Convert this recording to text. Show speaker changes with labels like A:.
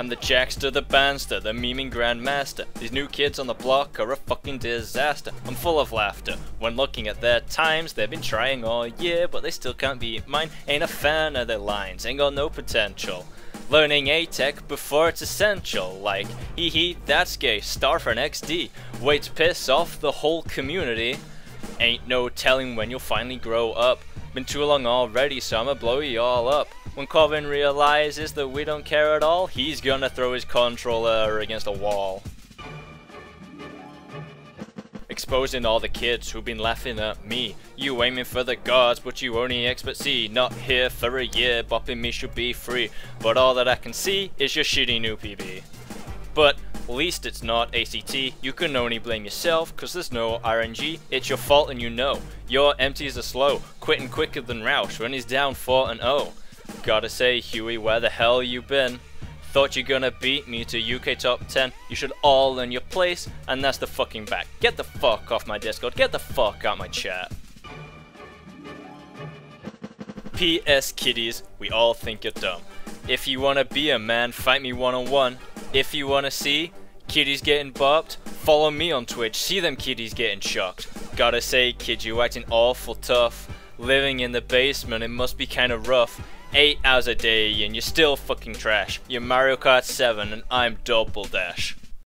A: I'm the Jackster, the Banster, the memeing Grandmaster. These new kids on the block are a fucking disaster. I'm full of laughter. When looking at their times, they've been trying all year, but they still can't beat mine. Ain't a fan of their lines, ain't got no potential. Learning A-Tech before it's essential, like, hee hee, that's gay, starfren XD. Wait to piss off the whole community. Ain't no telling when you'll finally grow up. Been too long already, so I'ma blow you all up. When Colvin realizes that we don't care at all, he's gonna throw his controller against a wall. Exposing all the kids who've been laughing at me. You aiming for the gods, but you only expert C. Not here for a year, bopping me should be free. But all that I can see is your shitty new PB. But at least it's not ACT, you can only blame yourself, cause there's no RNG, it's your fault and you know. Your MTs are slow, quitting quicker than Roush when he's down 4 and 0. Gotta say, Hughey, where the hell you been? Thought you gonna beat me to UK top 10? You should all learn your place, and that's the fucking back. Get the fuck off my Discord, get the fuck out my chat. PS kiddies, we all think you're dumb. If you wanna be a man, fight me one on one. If you wanna see kitties getting bopped, follow me on Twitch, see them kitties getting shocked. Gotta say, kid, you acting awful tough. Living in the basement, it must be kinda rough. 8 hours a day and you're still fucking trash. You're Mario Kart 7 and I'm Double Dash.